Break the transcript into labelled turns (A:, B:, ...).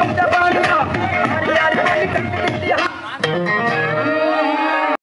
A: Bye.